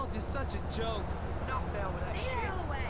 world is such a joke. Not down with that Get shit. Out of the way.